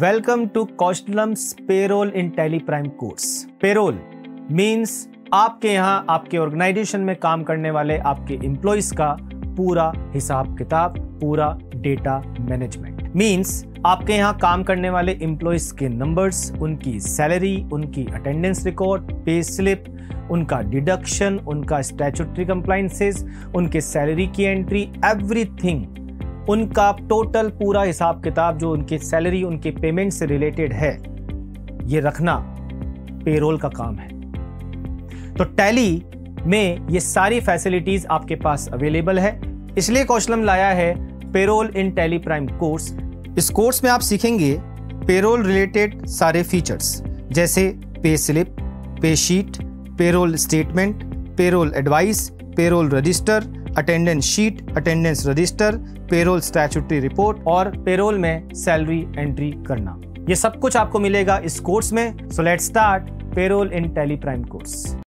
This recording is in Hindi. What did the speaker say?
Welcome to Kaushalam's payroll in Tally Prime course payroll means आपके यहाँ, आपके ऑर्गेनाइजेशन में काम करने वाले आपके एम्प्लॉयज़ का पूरा हिसाब किताब, पूरा डेटा मैनेजमेंट मींस आपके यहाँ काम करने वाले एम्प्लॉयज़ के नंबर्स उनकी सैलरी उनकी अटेंडेंस रिकॉर्ड पे स्लिप उनका डिडक्शन उनका स्टैचुटरी कंप्लाइंसेस उनके सैलरी की एंट्री एवरीथिंग उनका टोटल पूरा हिसाब किताब जो उनकी सैलरी उनके पेमेंट से रिलेटेड है, ये रखना पेरोल का काम है। तो टैली में ये सारी फैसिलिटीज़ आपके पास अवेलेबल है। इसलिए कौशलम लाया है payroll in Tally Prime course इस कोर्स में आप सीखेंगे पेरोल रिलेटेड सारे फीचर्स जैसे pay slip pay sheet payroll statement payroll advice payroll register attendance sheet attendance register payroll statutory report और पेरोल में सैलरी एंट्री करना। ये सब कुछ आपको मिलेगा इस कोर्स में। So let start payroll in Tally Prime course